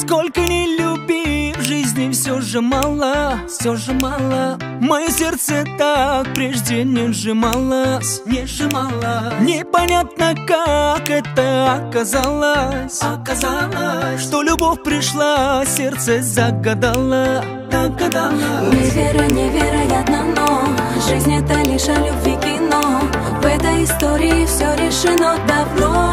Сколько не люби, в жизни все же мало, все же мало. Мое сердце так прежде не сжималось, не сжимало. Непонятно, как это оказалось, оказалось. Что любовь пришла, сердце загадало, загадало Невера, невероятно, но Жизнь это лишь о любви кино. В этой истории все решено давно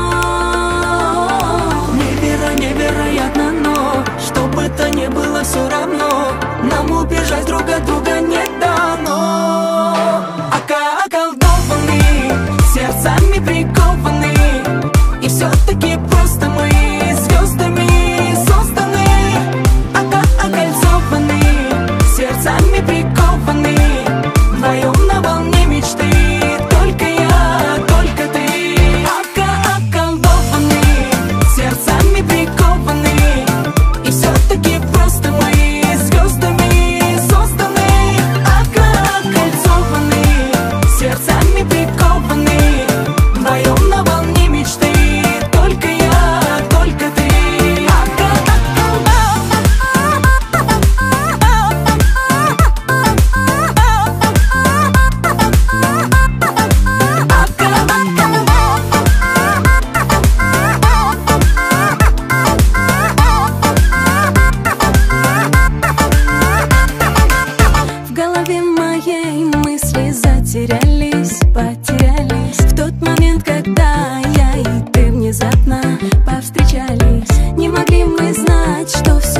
повстречались Не могли мы знать, что все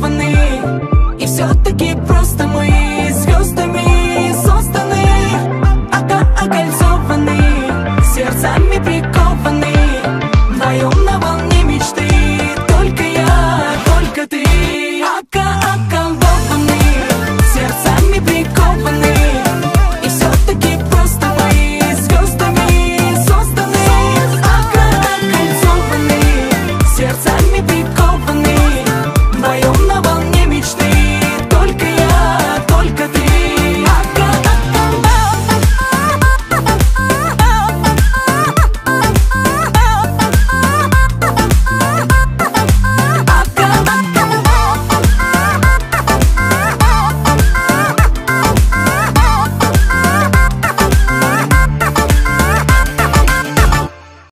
symphony